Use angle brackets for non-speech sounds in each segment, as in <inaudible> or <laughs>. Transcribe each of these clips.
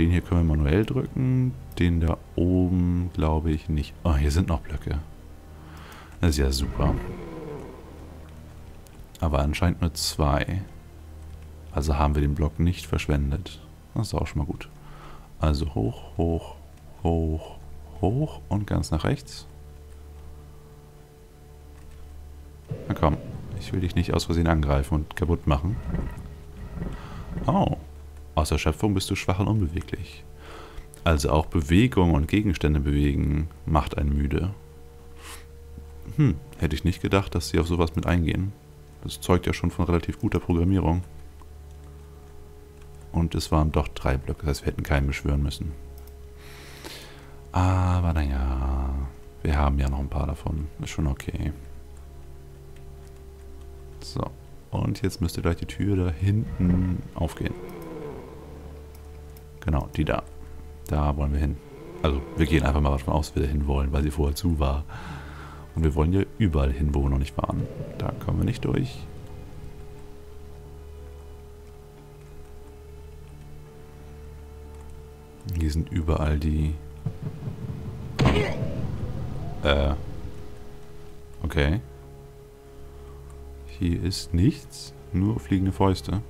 Den hier können wir manuell drücken. Den da oben glaube ich nicht. Oh, hier sind noch Blöcke. Das ist ja super. Aber anscheinend nur zwei. Also haben wir den Block nicht verschwendet. Das ist auch schon mal gut. Also hoch, hoch, hoch, hoch und ganz nach rechts. Na komm, ich will dich nicht aus Versehen angreifen und kaputt machen. Oh, aus der Schöpfung bist du schwach und unbeweglich. Also auch Bewegung und Gegenstände bewegen macht einen müde. Hm, hätte ich nicht gedacht, dass sie auf sowas mit eingehen. Das zeugt ja schon von relativ guter Programmierung. Und es waren doch drei Blöcke, das heißt, wir hätten keinen beschwören müssen. Aber naja, wir haben ja noch ein paar davon. Ist schon okay. So, und jetzt müsste gleich die Tür da hinten aufgehen. Genau, die da. Da wollen wir hin. Also, wir gehen einfach mal davon aus, wir da hin wollen, weil sie vorher zu war. Und wir wollen ja überall hin, wo wir noch nicht waren. Da kommen wir nicht durch. Hier sind überall die... Äh. Okay. Hier ist nichts, nur fliegende Fäuste.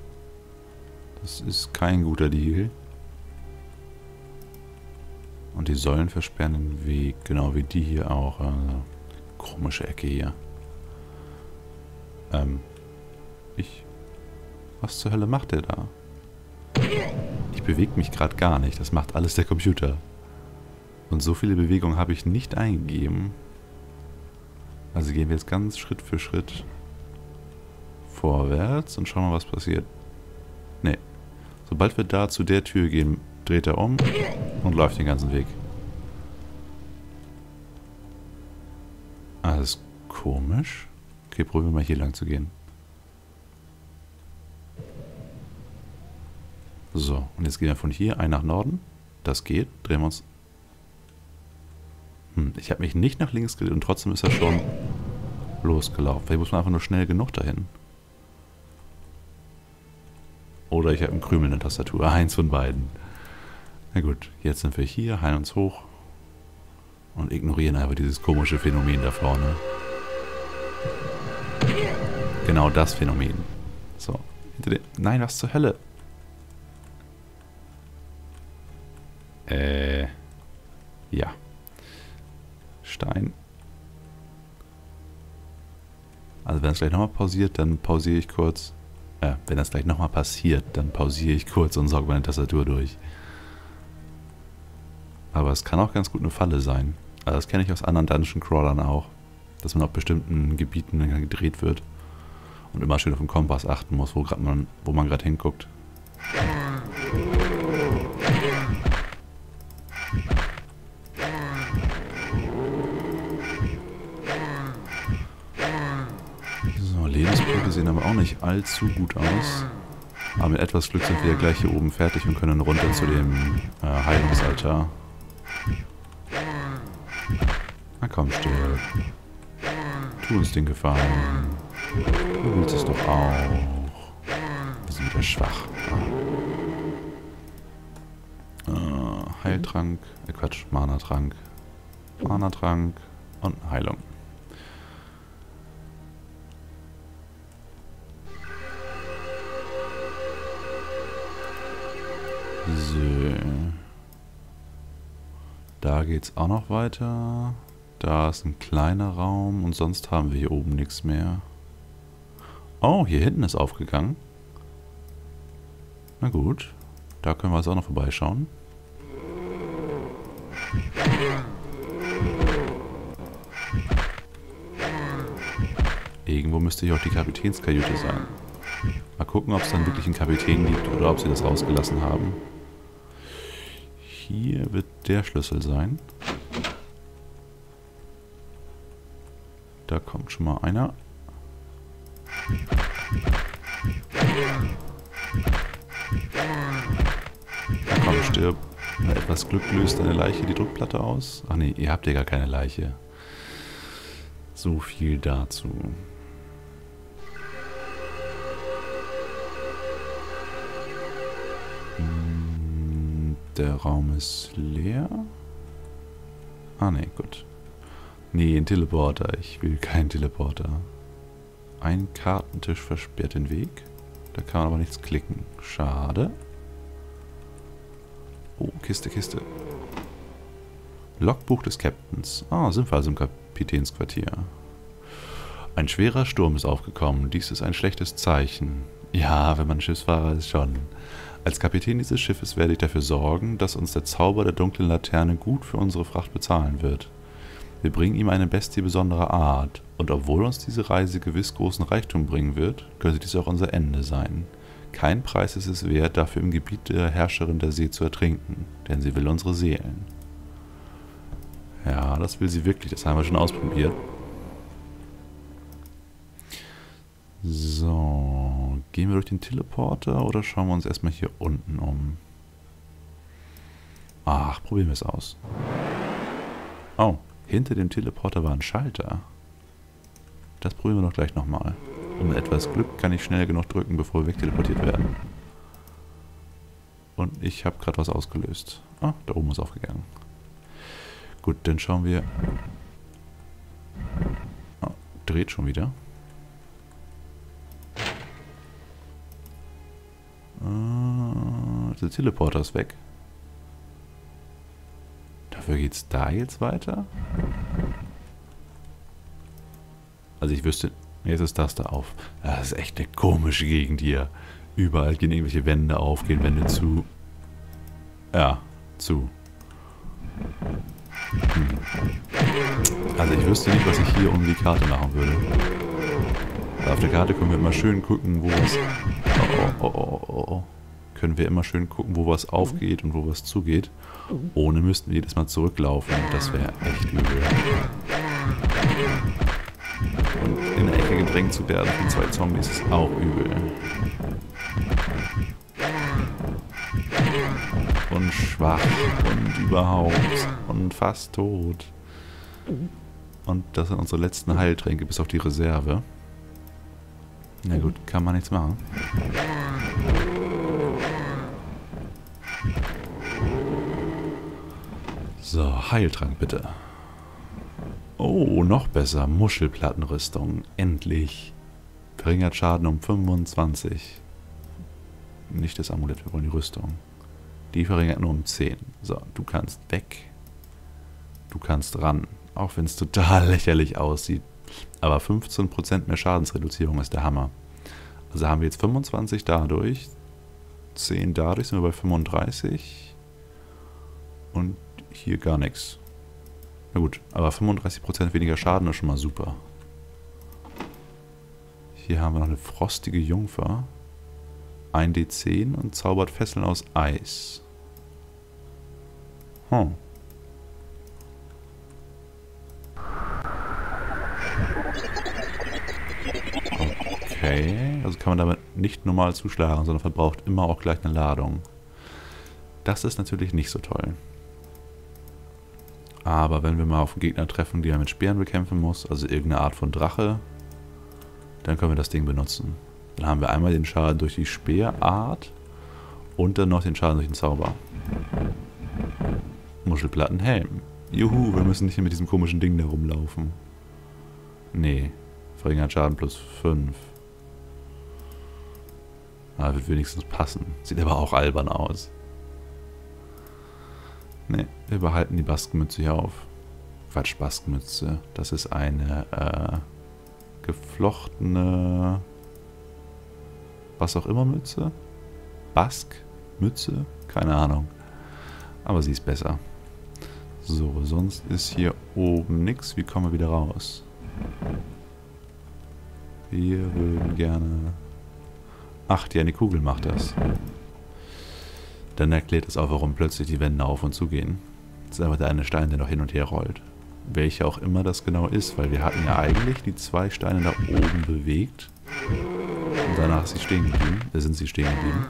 Das ist kein guter Deal. Und die Säulen versperren den Weg, genau wie die hier auch. Also, komische Ecke hier. Ähm, ich... Was zur Hölle macht der da? Ich bewege mich gerade gar nicht. Das macht alles der Computer. Und so viele Bewegungen habe ich nicht eingegeben. Also gehen wir jetzt ganz Schritt für Schritt vorwärts und schauen mal, was passiert. Nee. Sobald wir da zu der Tür gehen, dreht er um und läuft den ganzen Weg. Alles komisch. Okay, probieren wir mal hier lang zu gehen. So, und jetzt gehen wir von hier ein nach Norden. Das geht. Drehen wir uns. Hm, ich habe mich nicht nach links gedreht und trotzdem ist er schon losgelaufen. Vielleicht muss man einfach nur schnell genug dahin. Oder ich habe einen Krümel in der Tastatur. <laughs> Eins von beiden. Na gut, jetzt sind wir hier, heilen uns hoch und ignorieren einfach dieses komische Phänomen da vorne. Genau das Phänomen. So. Nein, was zur Hölle? Äh. Ja. Stein. Also wenn es gleich nochmal pausiert, dann pausiere ich kurz. Äh, wenn das gleich nochmal passiert, dann pausiere ich kurz und sauge meine Tastatur durch. Aber es kann auch ganz gut eine Falle sein. Also das kenne ich aus anderen Dungeon Crawlern auch. Dass man auf bestimmten Gebieten gedreht wird. Und immer schön auf den Kompass achten muss, wo, man, wo man gerade hinguckt. So, Lebenspunkte sehen aber auch nicht allzu gut aus. Aber mit etwas Glück sind wir gleich hier oben fertig und können runter zu dem äh, Heilungsaltar. Na komm, still. Tu uns den Gefallen. Du willst es doch auch. Wir sind wieder schwach. Äh, Heiltrank, äh Quatsch, Mana-Trank. Mana-Trank und Heilung. So. Da geht's auch noch weiter. Da ist ein kleiner Raum und sonst haben wir hier oben nichts mehr. Oh, hier hinten ist aufgegangen. Na gut. Da können wir jetzt auch noch vorbeischauen. Irgendwo müsste hier auch die Kapitänskajüte sein. Mal gucken, ob es dann wirklich einen Kapitän gibt oder ob sie das rausgelassen haben. Hier wird der Schlüssel sein. Da kommt schon mal einer. Komm, stirb. Mit etwas Glück löst deine Leiche die Druckplatte aus. Ach nee, ihr habt ja gar keine Leiche. So viel dazu. Der Raum ist leer. Ah, ne, gut. Nee, ein Teleporter. Ich will keinen Teleporter. Ein Kartentisch versperrt den Weg. Da kann man aber nichts klicken. Schade. Oh, Kiste, Kiste. Logbuch des Captains. Ah, sind wir also im Kapitänsquartier. Ein schwerer Sturm ist aufgekommen. Dies ist ein schlechtes Zeichen. Ja, wenn man Schiffsfahrer ist, schon. Als Kapitän dieses Schiffes werde ich dafür sorgen, dass uns der Zauber der dunklen Laterne gut für unsere Fracht bezahlen wird. Wir bringen ihm eine Bestie besonderer Art, und obwohl uns diese Reise gewiss großen Reichtum bringen wird, könnte dies auch unser Ende sein. Kein Preis ist es wert, dafür im Gebiet der Herrscherin der See zu ertrinken, denn sie will unsere Seelen. Ja, das will sie wirklich, das haben wir schon ausprobiert. So, gehen wir durch den Teleporter oder schauen wir uns erstmal hier unten um? Ach, probieren wir es aus. Oh, hinter dem Teleporter war ein Schalter. Das probieren wir doch gleich nochmal. Und mit etwas Glück kann ich schnell genug drücken, bevor wir wegteleportiert werden. Und ich habe gerade was ausgelöst. Ah, da oben ist aufgegangen. Gut, dann schauen wir... Oh, dreht schon wieder. Der Teleporter weg. Dafür geht's da jetzt weiter? Also ich wüsste... Jetzt ist das da auf. Das ist echt eine komische Gegend hier. Überall gehen irgendwelche Wände auf, gehen Wände zu. Ja, zu. Hm. Also ich wüsste nicht, was ich hier um die Karte machen würde. Auf der Karte können wir immer schön gucken, wo was... Oh, oh, oh, oh, oh können wir immer schön gucken, wo was aufgeht und wo was zugeht. Ohne müssten wir jedes Mal zurücklaufen. Das wäre echt übel. Und in der Ecke gedrängt zu werden von zwei Zombies ist auch übel. Und schwach und überhaupt und fast tot. Und das sind unsere letzten Heiltränke bis auf die Reserve. Na gut, kann man nichts machen. So, Heiltrank bitte. Oh, noch besser. Muschelplattenrüstung. Endlich. Verringert Schaden um 25. Nicht das Amulett, wir wollen die Rüstung. Die verringert nur um 10. So, du kannst weg. Du kannst ran. Auch wenn es total <laughs> lächerlich aussieht. Aber 15% mehr Schadensreduzierung ist der Hammer. Also haben wir jetzt 25 dadurch. 10 dadurch sind wir bei 35. Und hier gar nichts. Na gut, aber 35% weniger Schaden ist schon mal super. Hier haben wir noch eine frostige Jungfer. 1d10 und zaubert Fesseln aus Eis. Hm. Okay, also kann man damit nicht normal zuschlagen, sondern verbraucht immer auch gleich eine Ladung. Das ist natürlich nicht so toll. Aber wenn wir mal auf einen Gegner treffen, die er mit Speeren bekämpfen muss, also irgendeine Art von Drache, dann können wir das Ding benutzen. Dann haben wir einmal den Schaden durch die Speerart und dann noch den Schaden durch den Zauber. Muschelplattenhelm. Juhu, wir müssen nicht mit diesem komischen Ding da rumlaufen. Nee, verringert Schaden plus 5. Ah, wird wenigstens passen. Sieht aber auch albern aus. Ne, wir behalten die Baskenmütze hier auf. Quatsch, Baskenmütze. Das ist eine äh, geflochtene was auch immer Mütze. Bask, Mütze, keine Ahnung. Aber sie ist besser. So, sonst ist hier oben nichts. Wie kommen wir wieder raus? Wir würden gerne... Ach, die eine Kugel macht das. Dann erklärt es auch, warum plötzlich die Wände auf und zu gehen. Das ist einfach der eine Stein, der noch hin und her rollt. Welcher auch immer das genau ist, weil wir hatten ja eigentlich die zwei Steine da oben bewegt. Und danach sie stehen geblieben. Da sind sie stehen geblieben.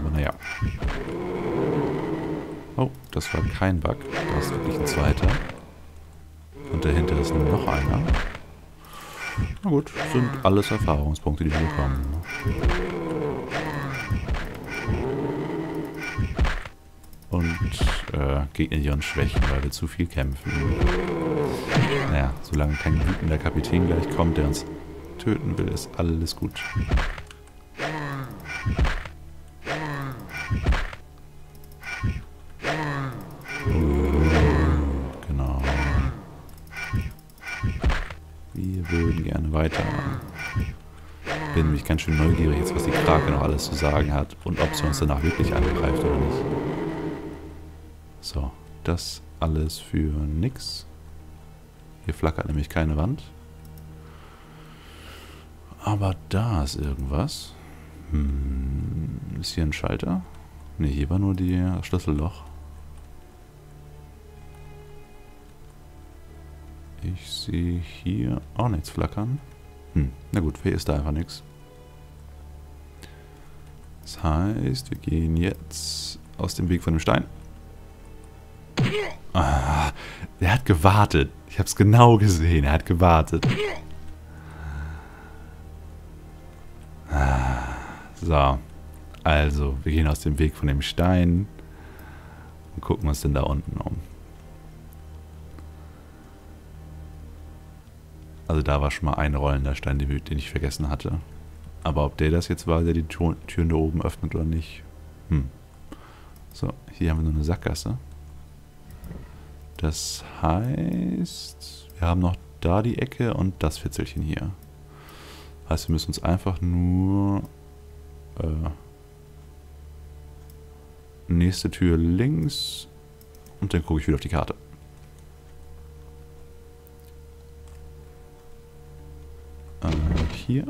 Aber naja. Oh, das war kein Bug. Da ist wirklich ein zweiter. Und dahinter ist noch einer. Na gut, sind alles Erfahrungspunkte, die wir bekommen. Äh, Gegner, die uns schwächen, weil wir zu viel kämpfen. Naja, solange kein wütender Kapitän gleich kommt, der uns töten will, ist alles gut. Genau. Wir würden gerne weiter. Bin nämlich ganz schön neugierig jetzt, was die Krake noch alles zu sagen hat und ob sie uns danach wirklich angreift oder nicht. So, das alles für nix. Hier flackert nämlich keine Wand. Aber da ist irgendwas. Hm, ist hier ein Schalter? Ne, hier war nur die Schlüsselloch. Ich sehe hier auch nichts flackern. Hm, na gut, hier ist da einfach nichts. Das heißt, wir gehen jetzt aus dem Weg von dem Stein. Ah, er hat gewartet. Ich habe es genau gesehen. Er hat gewartet. Ah, so. Also, wir gehen aus dem Weg von dem Stein und gucken uns denn da unten um. Also da war schon mal ein rollender Stein, den ich vergessen hatte. Aber ob der das jetzt war, der die Türen da oben öffnet oder nicht. Hm. So, hier haben wir nur eine Sackgasse. Das heißt, wir haben noch da die Ecke und das Fitzelchen hier. Heißt, wir müssen uns einfach nur äh, nächste Tür links und dann gucke ich wieder auf die Karte. Äh, hier.